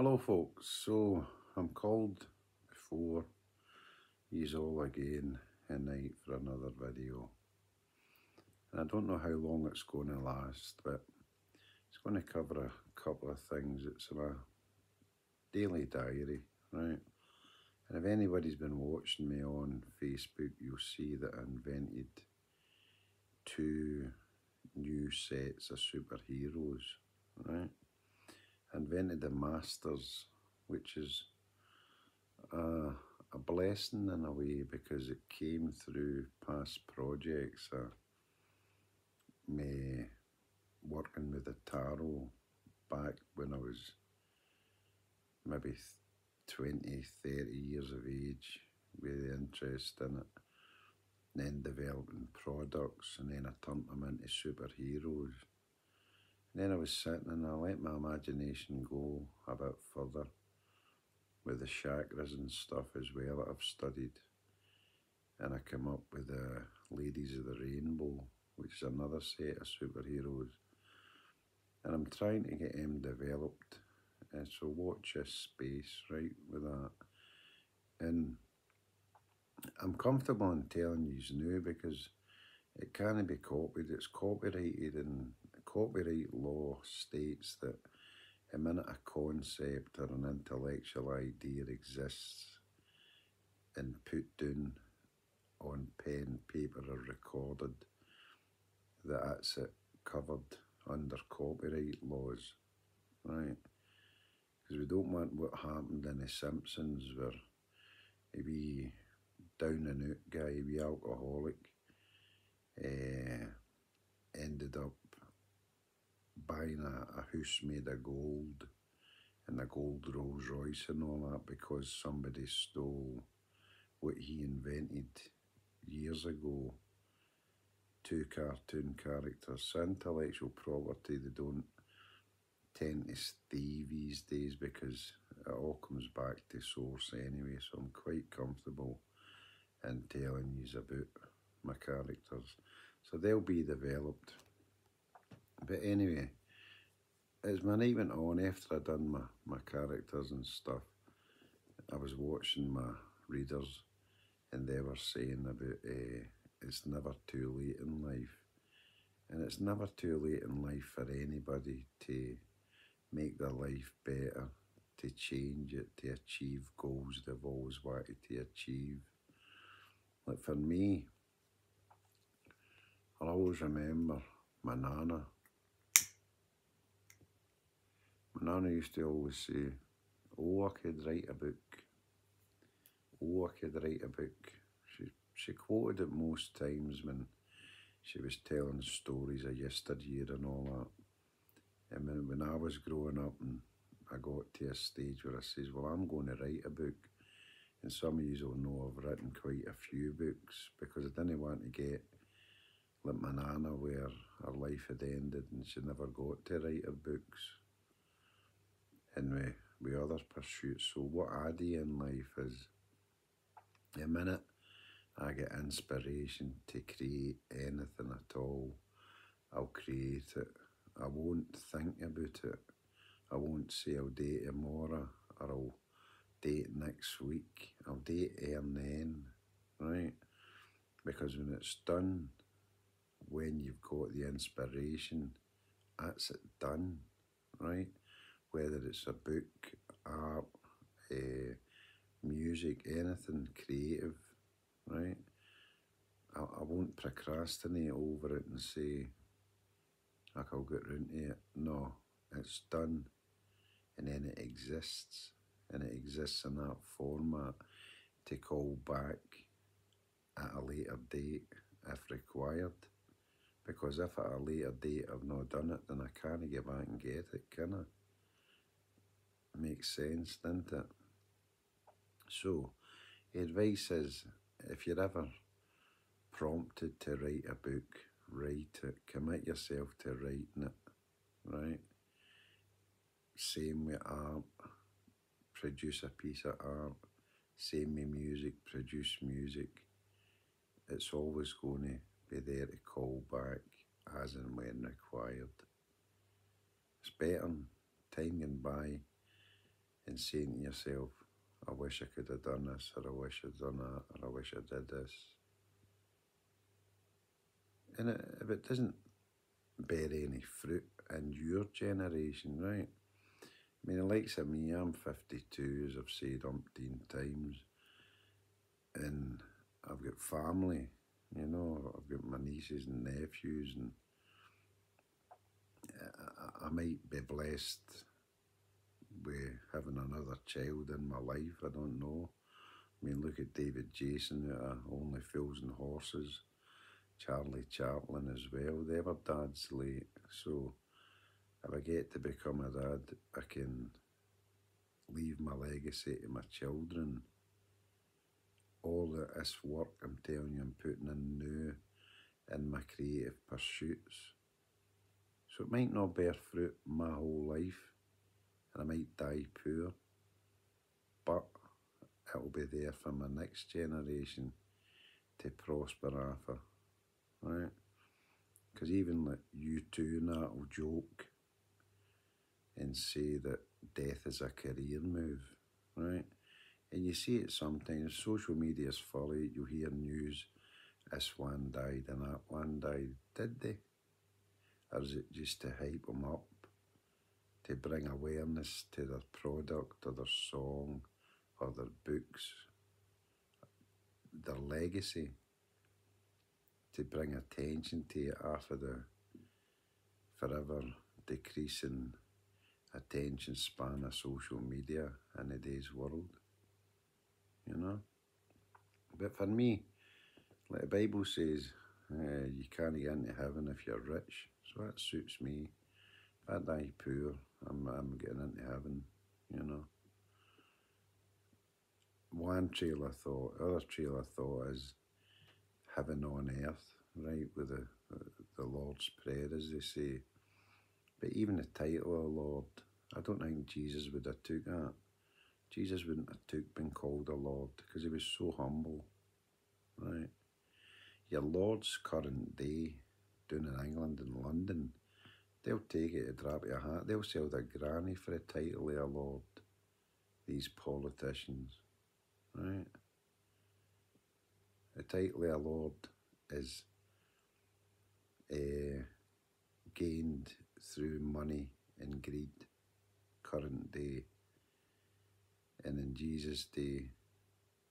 Hello, folks. So I'm called before he's all again tonight for another video. And I don't know how long it's going to last, but it's going to cover a couple of things. It's in a daily diary, right? And if anybody's been watching me on Facebook, you'll see that I invented two new sets of superheroes, right? Invented the Masters, which is a, a blessing in a way because it came through past projects. Uh, me working with the tarot back when I was maybe 20, 30 years of age with the interest in it. Then developing products and then I turned them into superheroes then I was sitting and I let my imagination go a bit further with the chakras and stuff as well that I've studied. And I came up with the Ladies of the Rainbow, which is another set of superheroes. And I'm trying to get them developed. And so watch this space, right, with that. And I'm comfortable in telling you new because it can't be copied. It's copyrighted and copyright law states that a minute a concept or an intellectual idea exists and put down on pen, paper or recorded, that that's it covered under copyright laws, right? Because we don't want what happened in The Simpsons where a wee down and out guy, a wee alcoholic, uh, ended up buying a, a house made of gold and a gold Rolls Royce and all that because somebody stole what he invented years ago. Two cartoon characters. Intellectual property they don't tend to stay these days because it all comes back to source anyway. So I'm quite comfortable in telling you about my characters. So they'll be developed. But anyway, as my night went on, after I'd done my, my characters and stuff, I was watching my readers and they were saying about uh, it's never too late in life. And it's never too late in life for anybody to make their life better, to change it, to achieve goals they've always wanted to achieve. Like for me, I'll always remember my nana my nana used to always say, oh, I could write a book. Oh, I could write a book. She, she quoted it most times when she was telling stories of yesteryear and all that. And when, when I was growing up and I got to a stage where I says, well, I'm going to write a book. And some of you will know I've written quite a few books because I didn't want to get like my nana where her life had ended and she never got to write her books and with, with other pursuits. So what I do in life is, the minute I get inspiration to create anything at all, I'll create it. I won't think about it. I won't say I'll it tomorrow or I'll it next week. I'll it and then, right? Because when it's done, when you've got the inspiration, that's it done, right? Whether it's a book, art, uh, music, anything creative, right? I, I won't procrastinate over it and say, like I'll get round to it. No, it's done and then it exists and it exists in that format to call back at a later date if required. Because if at a later date I've not done it, then I can't get back and get it, can I? Makes sense, doesn't it? So, advice is if you're ever prompted to write a book, write it. Commit yourself to writing it, right? Same with art. Produce a piece of art. Same with music. Produce music. It's always going to be there to call back as and when required. It's better time going by and saying to yourself, I wish I could have done this, or I wish I'd done that, or I wish I did this. And it, if it doesn't bear any fruit in your generation, right? I mean, the likes of me, I'm 52, as I've said umpteen times, and I've got family, you know, I've got my nieces and nephews, and I, I might be blessed with having another child in my life, I don't know. I mean, look at David Jason, uh, Only Fools and Horses, Charlie Chaplin as well, they were dads late, so if I get to become a dad, I can leave my legacy to my children. All this work I'm telling you I'm putting in now in my creative pursuits. So it might not bear fruit my whole life I might die poor, but it'll be there for my next generation to prosper after, right? Because even like you two and that will joke and say that death is a career move, right? And you see it sometimes, social media is it, you hear news, this one died and that one died. Did they? Or is it just to hype them up, to bring awareness to their product or their song or their books, their legacy, to bring attention to it after the forever decreasing attention span of social media in today's world. You know? But for me, like the Bible says, uh, you can't get into heaven if you're rich. So that suits me. If I die poor, I'm, I'm getting into heaven, you know. One trail of thought, other trail of thought is heaven on earth, right, with the, the, Lord's Prayer, as they say. But even the title of Lord, I don't think Jesus would have took that. Jesus wouldn't have took being called a Lord because he was so humble, right? Your Lord's current day down in England and London, they'll take it to drop your hat. They'll sell their granny for a title of a Lord, these politicians, right? The title of a Lord is uh, gained through money and greed current day. And in Jesus' day,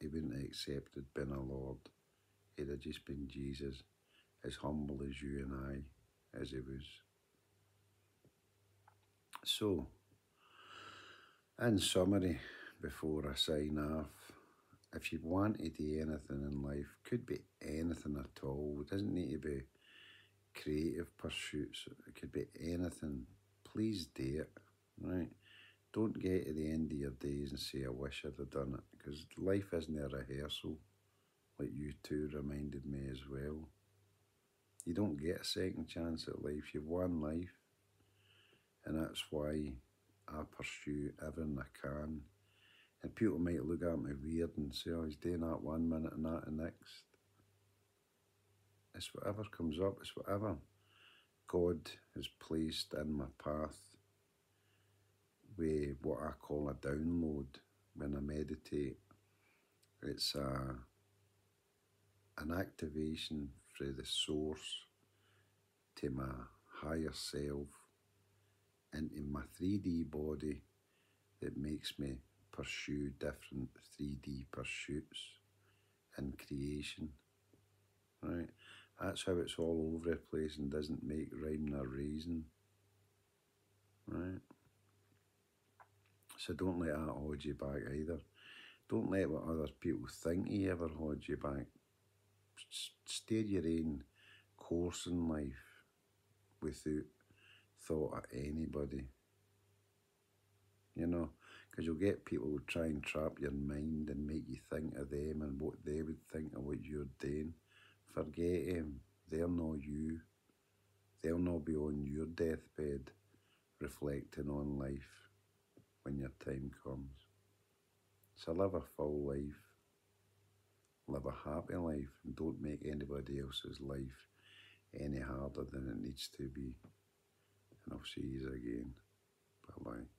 he wouldn't have accepted being a Lord. He'd have just been Jesus, as humble as you and I, as he was. So, in summary, before I sign off, if you want to do anything in life, could be anything at all. It doesn't need to be creative pursuits. It could be anything. Please do it, right? Don't get to the end of your days and say, I wish I'd have done it, because life isn't a rehearsal, like you two reminded me as well. You don't get a second chance at life, you've one life, that's why I pursue everything I can. And people might look at me weird and say, oh, he's doing that one minute and that the next. It's whatever comes up, it's whatever God has placed in my path with what I call a download when I meditate. It's a, an activation through the source to my higher self into my 3D body that makes me pursue different 3D pursuits in creation. Right? That's how it's all over the place and doesn't make rhyme nor reason. Right? So don't let that hold you back either. Don't let what other people think you ever hold you back. Steer your own course in life without thought of anybody. You know, because you'll get people who try and trap your mind and make you think of them and what they would think of what you're doing. Forget them. They're not you. They'll not be on your deathbed reflecting on life when your time comes. So live a full life, live a happy life, and don't make anybody else's life any harder than it needs to be. And I'll see you again. Bye bye.